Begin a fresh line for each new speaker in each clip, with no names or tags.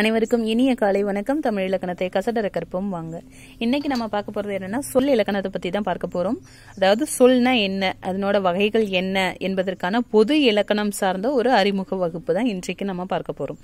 அனைவருக்கும் இனிய காலை வணக்கம். தமிழ் இலக்கணத்தை கசடர கற்போம் வாங்க. இன்னைக்கு நம்ம பார்க்க போறது என்னன்னா சொல் இலக்கணத்தை பத்தி தான் பார்க்க போறோம். அதாவது சொல்னா என்ன அதனோட வகைகள் என்ன என்பதற்கான பொது இலக்கணம் சார்ந்த ஒரு அறிமுக வகுப்பு தான் இன்றைக்கு நம்ம பார்க்க போறோம்.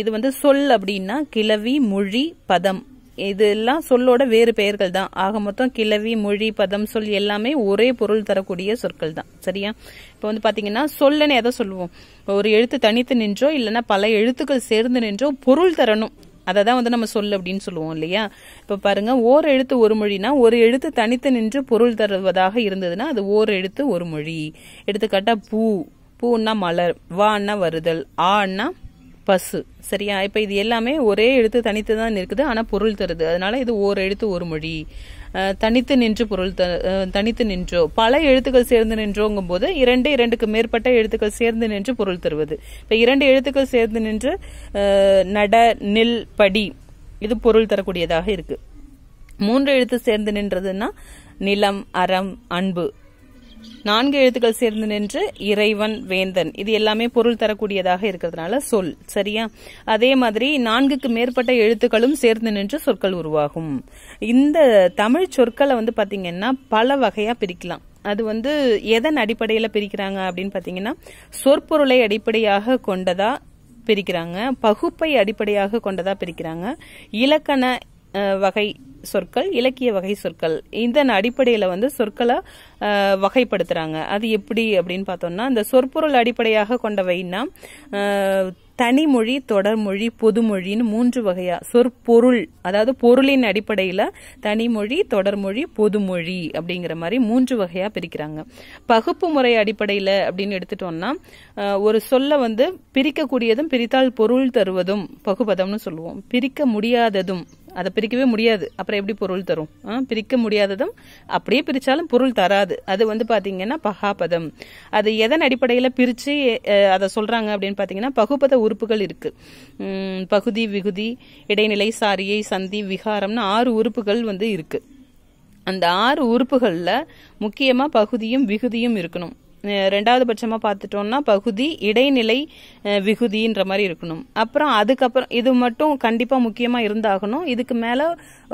இது வந்து சொல் அப்படின்னா கிளவி மொழி பதம். இதெல்லாம் சொல்லோட வேறு பெயர்கள் தான். ஆக மொத்தம் கிளவி மொழி பதம் சொல் எல்லாமே ஒரே பொருள் தரக்கூடிய சொற்கள் தான். சரியா? இப்போ வந்து பாத்தீங்கன்னா சொல்லன்னு எதை சொல்லுவோம்? ஒரு எழுத்து தனித்து நின்றோ இல்லைன்னா பல எழுத்துக்கள் சேர்ந்து நின்றோ பொருள் தரணும். அதை தான் வந்து நம்ம சொல் அப்படின்னு சொல்லுவோம் இல்லையா? இப்போ பாருங்க ஓர் எழுத்து ஒரு மொழினா ஒரு எழுத்து தனித்து நின்று பொருள் தருவதாக இருந்ததுன்னா அது ஓர் எழுத்து ஒரு மொழி. எடுத்துக்காட்டா பூ. பூன்னா மலர் வான்னா வருதல் ஆன்னா பசு சரியா? இப்போ இது எல்லாமே ஒரே எழுத்து தனித்து தான் இருக்குது. ஆனால் பொருள் தருது. அதனால இது ஓர் எழுத்து ஒரு மொழி. தனித்து நின்று பொருள் த தனித்து நின்றோ. பல எழுத்துக்கள் சேர்ந்து நின்றோங்கும் போது இரண்டு இரண்டுக்கு மேற்பட்ட எழுத்துக்கள் சேர்ந்து நின்று பொருள் தருவது. இப்போ இரண்டு எழுத்துக்கள் சேர்ந்து நின்று நட நில் படி இது பொருள் தரக்கூடியதாக இருக்கு. மூன்று எழுத்து சேர்ந்து நின்றதுன்னா நிலம் அறம் அன்பு. நான்கு எழுத்துக்கள் சேர்ந்து நின்று இறைவன் வேந்தன். இது எல்லாமே பொருள் தரக்கூடியதாக இருக்கிறதுனால சொல். சரியா? அதே மாதிரி நான்குக்கு மேற்பட்ட எழுத்துக்களும் சேர்ந்து நின்று சொற்கள் உருவாகும். இந்த தமிழ் சொற்களை வந்து பாத்தீங்கன்னா பல வகையா பிரிக்கலாம். அது வந்து எதன் அடிப்படையில பிரிக்கிறாங்க அப்படின்னு பாத்தீங்கன்னா சொற்பொருளை அடிப்படையாக கொண்டதா பிரிக்கிறாங்க பகுப்பை அடிப்படையாக கொண்டதா பிரிக்கிறாங்க இலக்கண வகை சொற்கள் இலக்கிய வகை சொற்கள். இதன் அடிப்படையில வந்து சொற்களை வகைப்படுத்துகிறாங்க வகைப்படுத்துறாங்க. அது எப்படி அப்படின்னு பார்த்தோம்னா இந்த சொற்பொருள் அடிப்படையாக கொண்டவைன்னா தனிமொழி தொடர்மொழி பொதுமொழின்னு மூன்று வகையா சொற்பொருள் அதாவது பொருளின் அடிப்படையில தனிமொழி தொடர்மொழி பொதுமொழி அப்படிங்கிற மாதிரி மூன்று வகையா பிரிக்கிறாங்க. பகுப்பு முறை அடிப்படையில அப்படின்னு எடுத்துட்டோம்னா ஒரு சொல்ல வந்து பிரிக்கக்கூடியதும் பிரித்தால் பொருள் தருவதும் பகுபதம்னு சொல்லுவோம். பிரிக்க முடியாததும் அதை பிரிக்கவே முடியாது. அப்புறம் எப்படி பொருள் தரும்? ஆ, பிரிக்க முடியாததும் அப்படியே பிரிச்சாலும் பொருள் தராது. அது வந்து பாத்தீங்கன்னா பகாபதம். அது எதன் அடிப்படையில பிரிச்சு அதை சொல்றாங்க அப்படின்னு பாத்தீங்கன்னா பகுபத உறுப்புகள் இருக்கு. பகுதி விகுதி இடைநிலை சாரியை சந்தி விகாரம்னு ஆறு உறுப்புகள் வந்து இருக்கு. அந்த ஆறு உறுப்புகள்ல முக்கியமா பகுதியும் விகுதியும் இருக்கணும். ரெண்டாவது பட்சமா பார்த்துட்டோம்னா பகுதி இடைநிலை விகுதின்ற மாதிரி இருக்கணும். அப்புறம் அதுக்கப்புறம் இது மட்டும் கண்டிப்பா முக்கியமா இருந்தாகணும். இதுக்கு மேல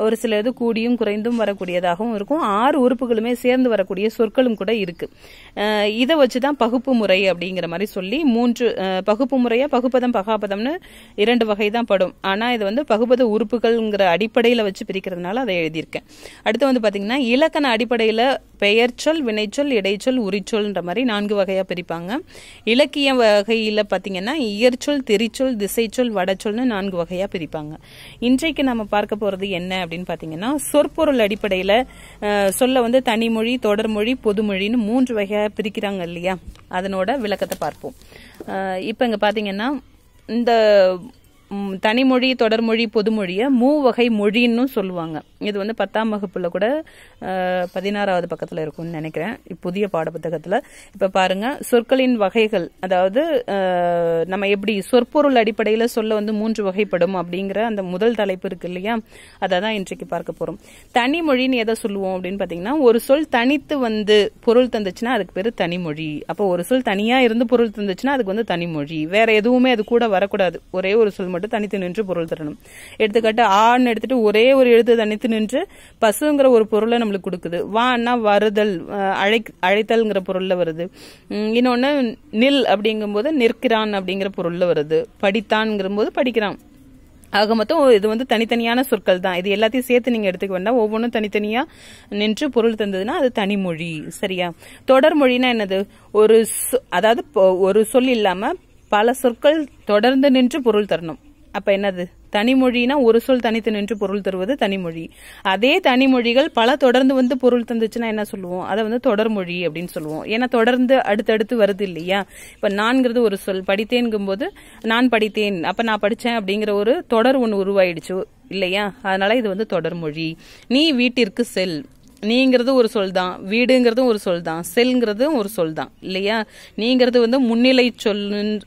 ஒரு சில இது கூடியும் குறைந்தும் வரக்கூடியதாகவும் இருக்கும். ஆறு உறுப்புகளுமே சேர்ந்து வரக்கூடிய சொற்களும் கூட இருக்கு. இதை இதை வச்சுதான் பகுப்பு முறை அப்படிங்கிற மாதிரி சொல்லி மூன்று பகுப்பு முறையா பகுப்பதம் பகாபதம்னு இரண்டு வகை தான் படும். ஆனா இது வந்து பகுபத உறுப்புகள்ங்கிற அடிப்படையில வச்சு பிரிக்கிறதுனால அதை எழுதியிருக்கேன். அடுத்து வந்து பாத்தீங்கன்னா இலக்கண அடிப்படையில பெயர்ச்சொல் வினைச்சொல் இடைச்சொல் உரிச்சொல்ன்ற மாதிரி நான்கு வகையா பிரிப்பாங்க. இலக்கிய வகையில் பார்த்தீங்கன்னா இயற்சொல் திரிச்சொல் திசைச்சொல் வடச்சொல்னு நான்கு வகையா பிரிப்பாங்க. இன்றைக்கு நம்ம பார்க்க போறது என்ன அப்படின்னு பார்த்தீங்கன்னா சொற்பொருள் அடிப்படையில சொல்ல வந்து தனிமொழி தொடர்மொழி பொதுமொழின்னு மூன்று வகையாக பிரிக்கிறாங்க இல்லையா? அதனோட விளக்கத்தை பார்ப்போம். இப்போ இப்ப இங்க பாத்தீங்கன்னா இந்த தனிமொழி தொடர்மொழி பொதுமொழிய மூவகை மொழின்னு சொல்லுவாங்க. இது வந்து பத்தாம் வகுப்புல கூட பதினாறாவது பக்கத்துல இருக்கும்னு நினைக்கிறேன். புதிய பாடப்புத்தகத்துல. இப்ப பாருங்க சொற்களின் வகைகள் அதாவது நம்ம எப்படி சொற்பொருள் அடிப்படையில சொல்ல வந்து மூன்று வகைப்படும் அப்படிங்கிற அந்த முதல் தலைப்பு இருக்கு இல்லையா? அதை தான் இன்றைக்கு பார்க்க போறோம். தனிமொழின்னு எதை சொல்லுவோம் அப்படின்னு பாத்தீங்கன்னா ஒரு சொல் தனித்து வந்து பொருள் தந்துச்சுன்னா அதுக்கு பேரு தனிமொழி அப்போ ஒரு சொல் தனியா இருந்து பொருள் தந்துச்சுன்னா அதுக்கு வந்து தனிமொழி வேற எதுவுமே அது கூட வரக்கூடாது. ஒரே ஒரு சொல் மட்டும் தனித்து நின்று பொருள் தரணும். எடுத்துக்காட்டு ஆன்னு எடுத்துட்டு ஒரே ஒரு எழுத்து தனித்து நின்று பசுங்கிற ஒரு பொருளை நம்மளுக்கு கொடுக்குது. வான்னா வருதல் அழை அழைத்தல்ங்கிற பொருள்ல வருது. இன்னொன்னு நில் அப்படிங்கும்போது நிற்கிறான் அப்படிங்கிற பொருள்ல வருது. படித்தான்ங்கிற போது படிக்கிறான். ஆக மொத்தம் இது வந்து தனித்தனியான சொற்கள் தான். இது எல்லாத்தையும் சேர்த்து நீங்க எடுத்துக்க வேண்டாம். ஒவ்வொன்றும் தனித்தனியா நின்று பொருள் தந்ததுன்னா அது தனிமொழி சரியா? தொடர்மொழினா என்னது? ஒரு சொ- அதாவது ஒரு சொல் இல்லாம பல சொற்கள் தொடர்ந்து நின்று பொருள் தரணும். அப்ப என்னது? தனிமொழினா ஒரு சொல் தனித்து நின்று பொருள் தருவது தனிமொழி. அதே தனிமொழிகள் பல தொடர்ந்து வந்து பொருள் தந்துச்சுன்னா என்ன சொல்லுவோம்? அதை வந்து தொடர்மொழி அப்படின்னு சொல்லுவோம். ஏன்னா தொடர்ந்து அடுத்தடுத்து வருது இல்லையா? இப்ப நான்கிறது ஒரு சொல். படித்தேன்ங்கும்போது நான் படித்தேன் அப்ப நான் படிச்சேன் அப்படிங்கிற ஒரு தொடர் ஒன்று உருவாயிடுச்சு இல்லையா? அதனால இது வந்து தொடர்மொழி நீ வீட்டிற்கு செல். நீங்கிறது ஒரு சொல் தான் வீடுங்கிறதும் ஒரு சொல் தான் செல்ங்கிறதும் ஒரு சொல் தான் இல்லையா? நீங்கிறது வந்து முன்னிலை சொல்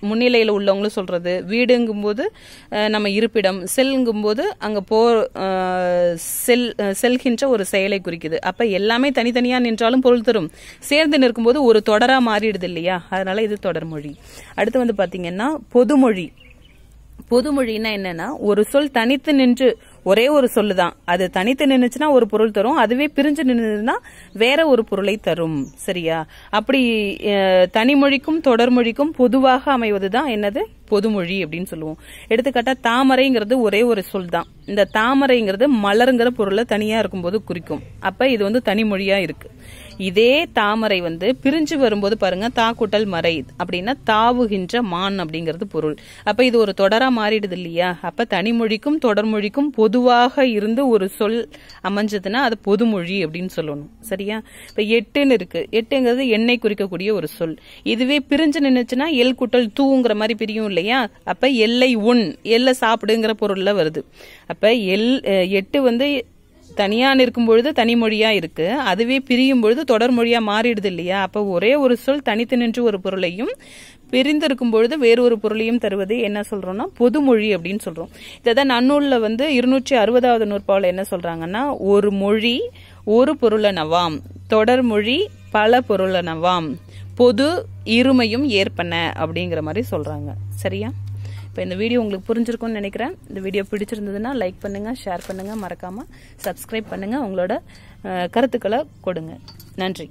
முன்னிலையில் உள்ளவங்களும் சொல்றது. வீடுங்கும்போது நம்ம இருப்பிடம் செல்ங்கும்போது அங்கே போ செல் செல்கின்ற ஒரு செயலை குறிக்குது. அப்போ எல்லாமே தனித்தனியாக நின்றாலும் பொருள் தரும். சேர்ந்து நிற்கும்போது ஒரு தொடராக மாறிடுது இல்லையா? அதனால இது தொடர்மொழி அடுத்து வந்து பார்த்தீங்கன்னா பொதுமொழி. பொதுமொழின்னா என்னன்னா ஒரு சொல் தனித்து நின்று ஒரே ஒரு சொல்லு தான் அது தனித்து நின்றுச்சுன்னா ஒரு பொருள் தரும். அதுவே பிரிஞ்சு நின்றுதுன்னா வேற ஒரு பொருளை தரும். சரியா? அப்படி தனிமொழிக்கும் தொடர்மொழிக்கும் பொதுவாக அமைவதுதான் என்னது? பொதுமொழி அப்படின்னு சொல்லுவோம். எடுத்துக்காட்டா தாமரைங்கிறது ஒரே ஒரு சொல் தான் இந்த தாமரைங்கிறது மலருங்கிற பொருளை தனியா இருக்கும்போது குறிக்கும். அப்ப இது வந்து தனிமொழியா இருக்கு. இதே தாமரை வந்து பிரிஞ்சு வரும்போது பாருங்க தாக்குட்டல் மறை அப்படின்னா தாவுகின்ற மான் அப்படிங்கிறது பொருள். அப்ப இது ஒரு தொடரா மாறிடுது இல்லையா? அப்ப தனிமொழிக்கும் தொடர்மொழிக்கும் பொதுவாக இருந்து ஒரு சொல் அமைஞ்சதுன்னா அது பொதுமொழி அப்படின்னு சொல்லணும். சரியா? இப்ப எட்டுன்னு இருக்கு. எட்டுங்கிறது எண்ணெய் குறிக்கக்கூடிய ஒரு சொல். இதுவே பிரிஞ்சு நின்றுச்சுன்னா எல் குட்டல் தூங்குற மாதிரி பிரியும் இல்லையா? அப்ப எல்லை உண் எல்லை சாப்பிடுங்கிற பொருள்ல வருது. அப்ப எல் எட்டு வந்து தனியாக நிற்கும் பொழுது தனிமொழியா இருக்குது அதுவே பிரியும் பொழுது தொடர்மொழியா மாறிடுது இல்லையா? அப்போ ஒரே ஒரு சொல் தனித்து நின்று ஒரு பொருளையும் பிரிந்திருக்கும் பொழுது வேறு ஒரு பொருளையும் தருவது என்ன சொல்றோம்னா பொதுமொழி அப்படின்னு சொல்றோம். இதான் நன்னூலில் வந்து இருநூற்றி அறுபதாவது நூற்பாவில் என்ன சொல்றாங்கன்னா ஒரு மொழி ஒரு பொருளனவாம் தொடர்மொழி பல பொருளனவாம் பொது இருமையும் ஏற்பன அப்படிங்கிற மாதிரி சொல்றாங்க. சரியா? இப்போ இந்த வீடியோ உங்களுக்கு புரிஞ்சிருக்கும்னு நினைக்கிறேன். இந்த வீடியோ பிடிச்சிருந்ததுன்னா லைக் பண்ணுங்கள் ஷேர் பண்ணுங்கள் மறக்காமல் சப்ஸ்கிரைப் பண்ணுங்கள் உங்களோட கருத்துக்களை கொடுங்க. நன்றி.